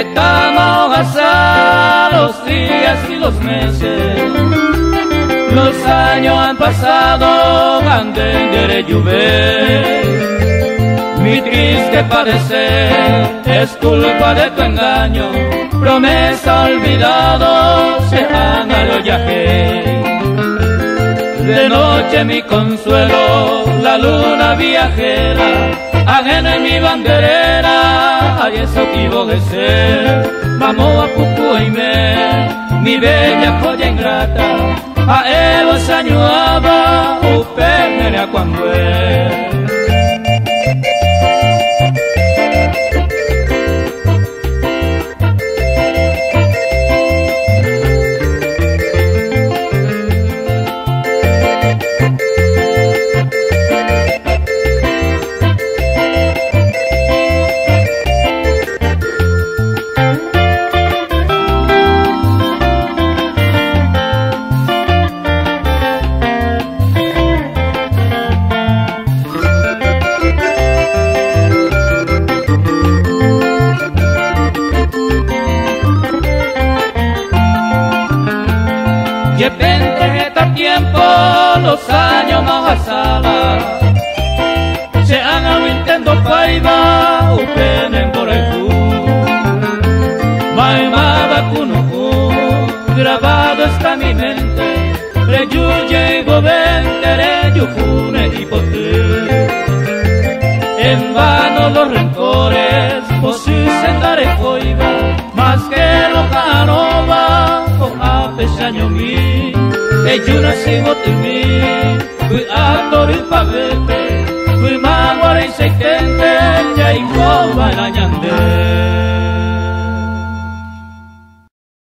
estamos a los días y los meses. Los años han pasado, de llover. Mi triste padecer es culpa de tu engaño, promesa olvidado se han al De noche mi consuelo, la luna viajera, ajena en mi banderera, ay eso quiero de ser. Vamos a me, mi bella joya ingrata, a Evo se añuaba, Depende este tiempo, los años más pasaban. Se han awintendo paiva, upenen por el cu. Maimaba kunuku, grabado está mi mente. Reyuye y gobendere, yufune y pote. En vano los rencores, TV ejuna singo TV kui atori pavete kui mangore sekente jai ko balanyande